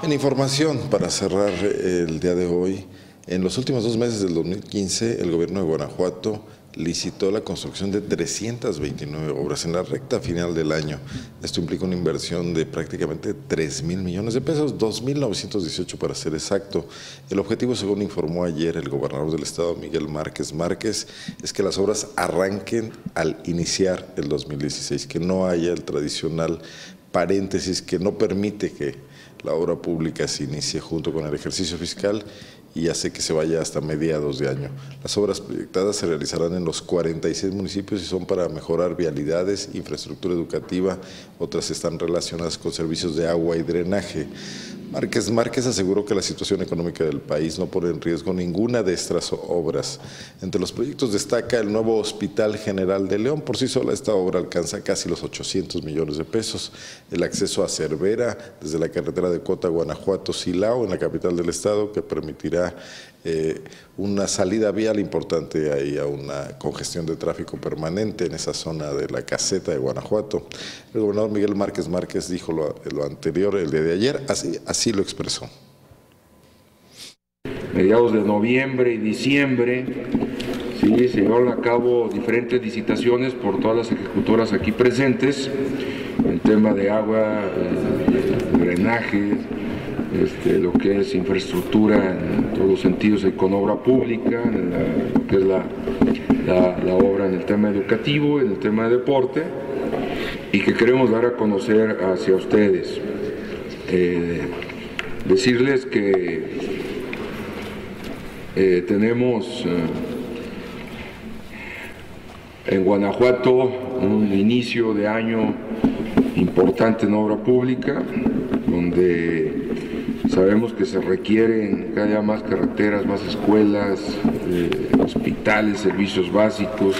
En información, para cerrar el día de hoy, en los últimos dos meses del 2015, el gobierno de Guanajuato licitó la construcción de 329 obras en la recta final del año. Esto implica una inversión de prácticamente 3 mil millones de pesos, 2.918 para ser exacto. El objetivo, según informó ayer el gobernador del estado, Miguel Márquez Márquez, es que las obras arranquen al iniciar el 2016, que no haya el tradicional paréntesis que no permite que la obra pública se inicie junto con el ejercicio fiscal y hace que se vaya hasta mediados de año. Las obras proyectadas se realizarán en los 46 municipios y son para mejorar vialidades, infraestructura educativa, otras están relacionadas con servicios de agua y drenaje. Márquez Márquez aseguró que la situación económica del país no pone en riesgo ninguna de estas obras. Entre los proyectos destaca el nuevo Hospital General de León. Por sí sola esta obra alcanza casi los 800 millones de pesos. El acceso a Cervera desde la carretera de Cota, Guanajuato, Silao, en la capital del estado, que permitirá eh, una salida vial importante ahí a una congestión de tráfico permanente en esa zona de la caseta de Guanajuato. El gobernador Miguel Márquez Márquez dijo lo, anterior el día de ayer, así, así lo expresó. Mediados de noviembre y diciembre sí, se llevaron a cabo diferentes licitaciones por todas las ejecutoras aquí presentes, el tema de agua, eh, drenaje, este, lo que es infraestructura en todos los sentidos con obra pública, lo que es la, obra en el tema educativo, en el tema de deporte, y que queremos dar a conocer hacia ustedes. Eh, decirles que eh, tenemos eh, en Guanajuato un inicio de año importante en obra pública, donde Sabemos que se requieren cada día más carreteras, más escuelas, eh, hospitales, servicios básicos,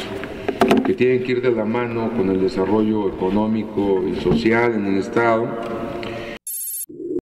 que tienen que ir de la mano con el desarrollo económico y social en el Estado